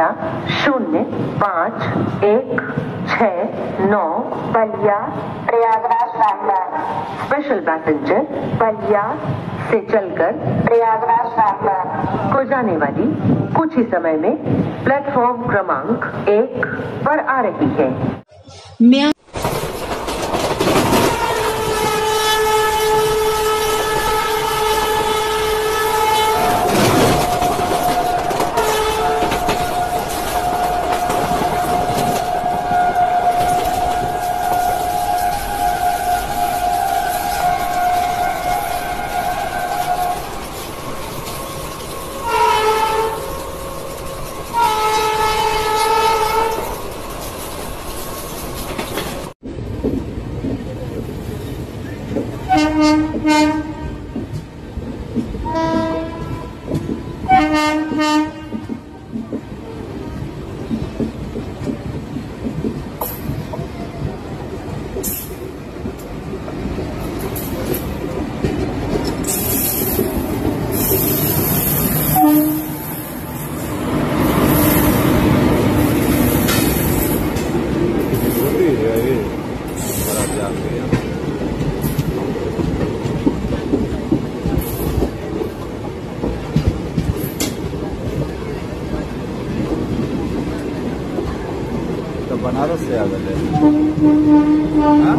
संख्या शून्य, पाँच, एक, छ, नौ, बलिया, प्रयागराज रामबाग स्पेशल पैसेंजर बलिया से चलकर प्रयागराज रामबाग को जाने वाली कुछ ही समय में प्लेटफॉर्म क्रमांक एक पर आ रही है। मैं तो से आ गए हाँ?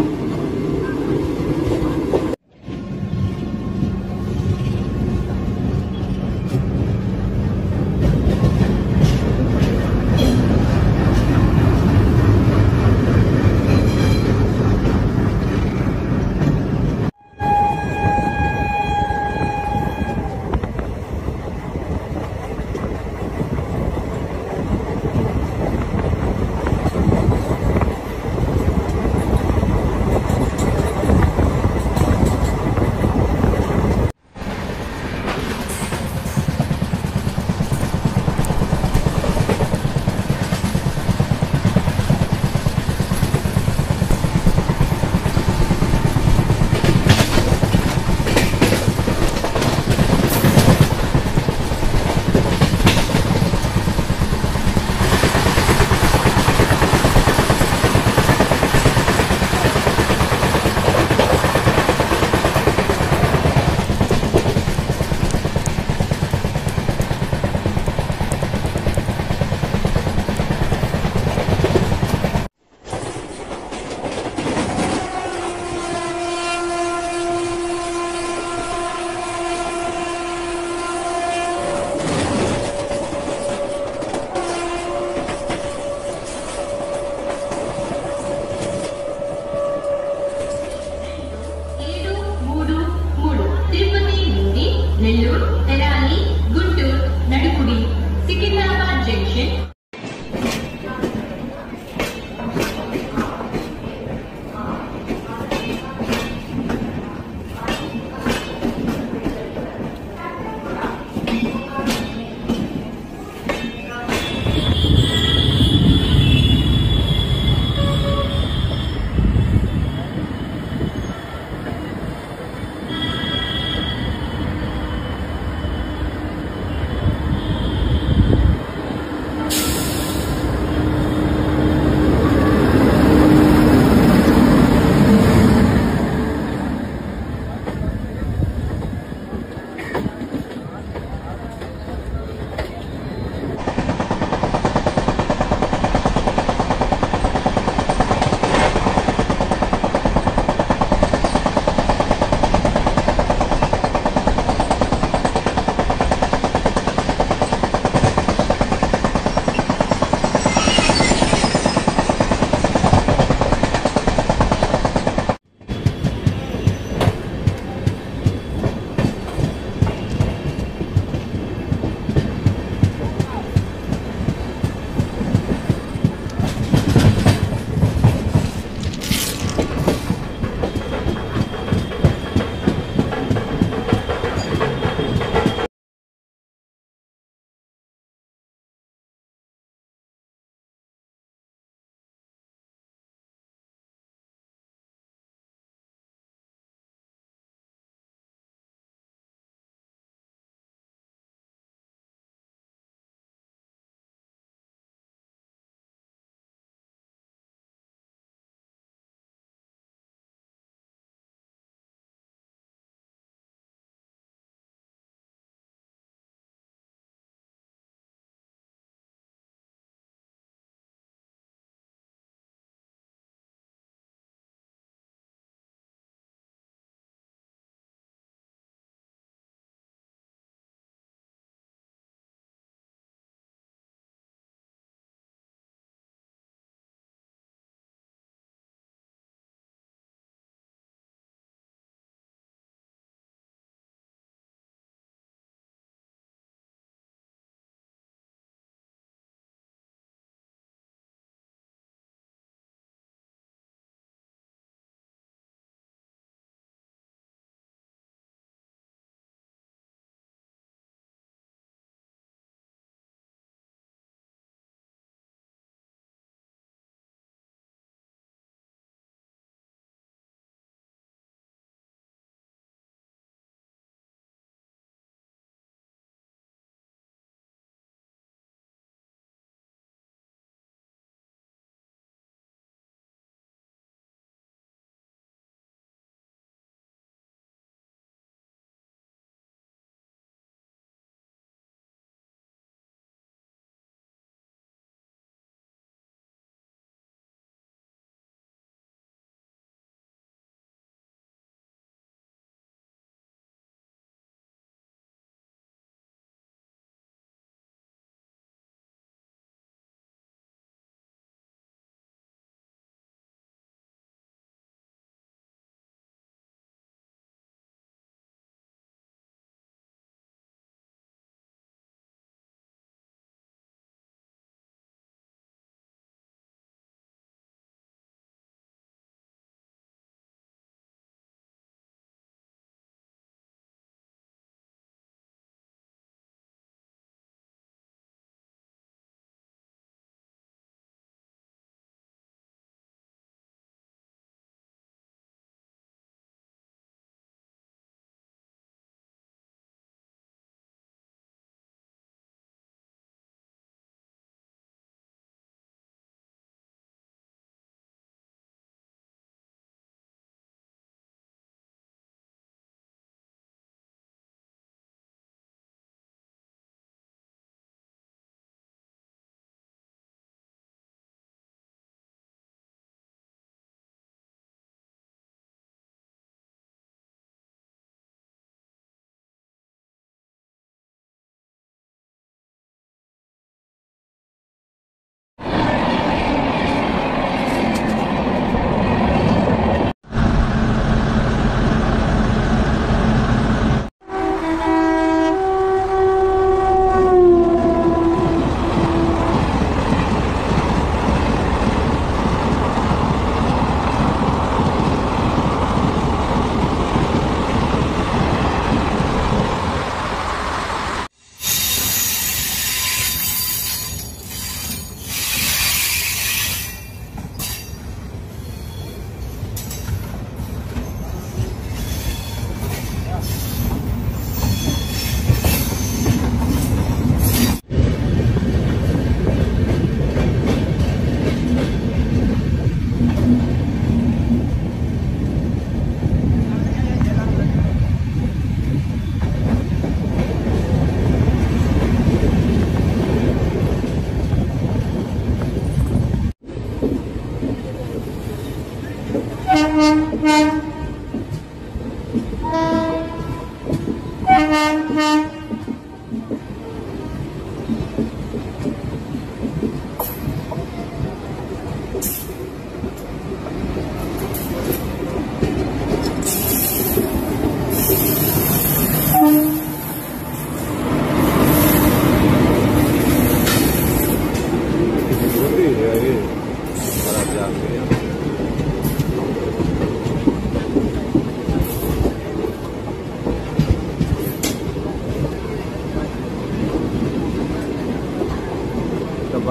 Mm-hmm.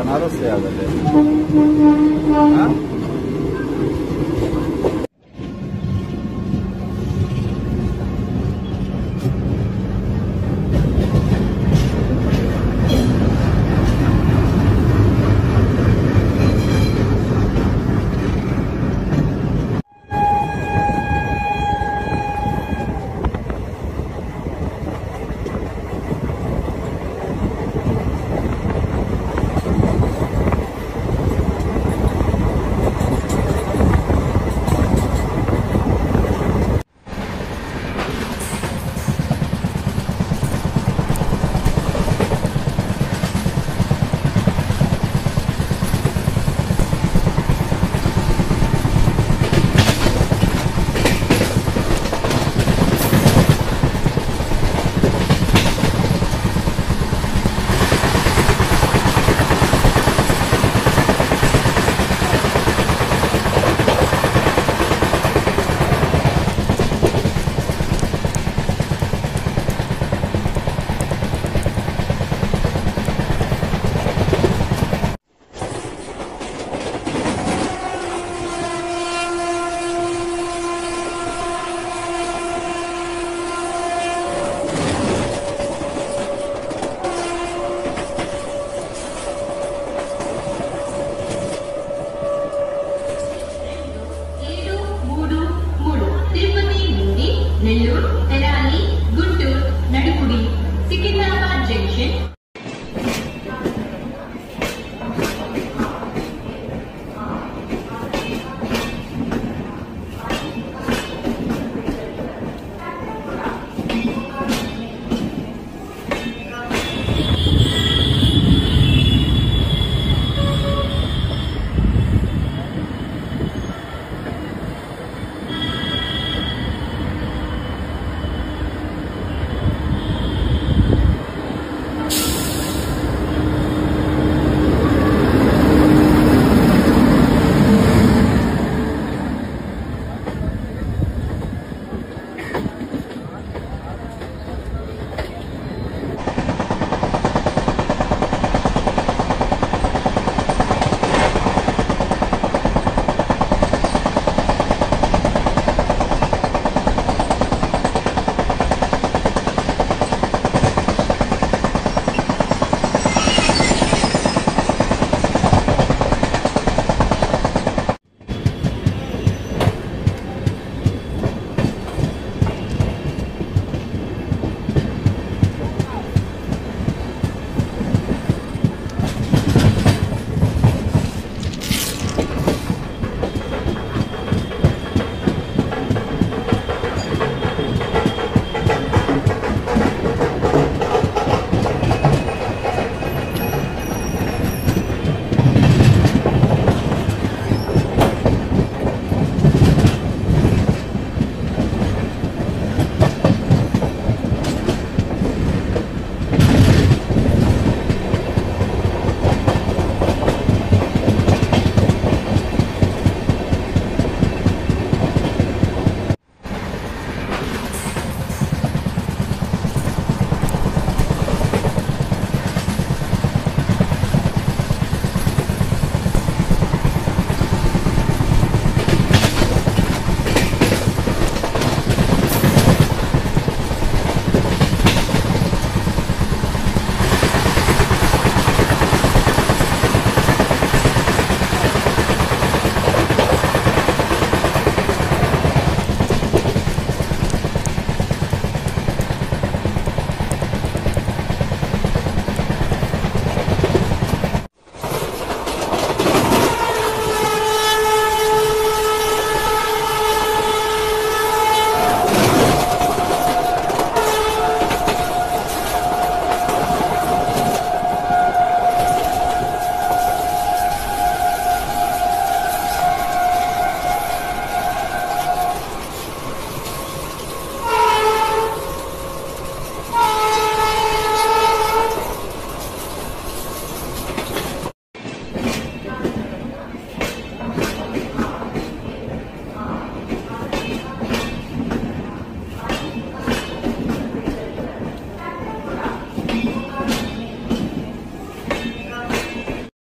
तो बनारस से आ गए हाँ